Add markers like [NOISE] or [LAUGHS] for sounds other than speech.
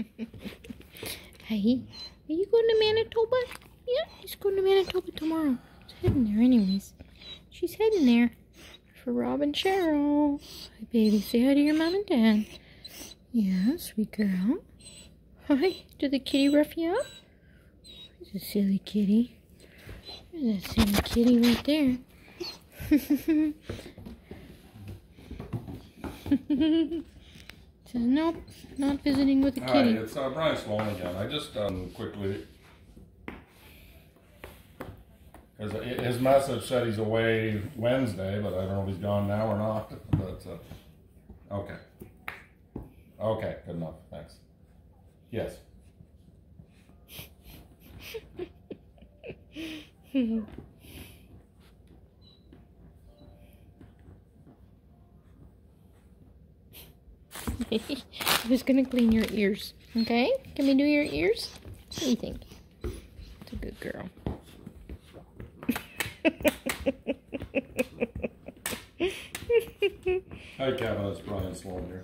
[LAUGHS] hey, are you going to Manitoba? Yeah, he's going to Manitoba tomorrow. He's heading there anyways. She's heading there for Rob and Sheryl. Hi, baby. Say hi to your mom and dad. Yeah, sweet girl. Hi. Did the kitty up? There's a silly kitty. There's a silly kitty right there. [LAUGHS] Says, nope, not visiting with a Hi, kitty. it's uh, Brian Sloan again. I just um, quickly, because his message said he's away Wednesday, but I don't know if he's gone now or not. But uh, okay, okay, good enough. Thanks. Yes. [LAUGHS] [LAUGHS] Who's gonna clean your ears? Okay? Can we do your ears? What do you think? It's a good girl. [LAUGHS] Hi, Kevin. It's Brian Sloan here.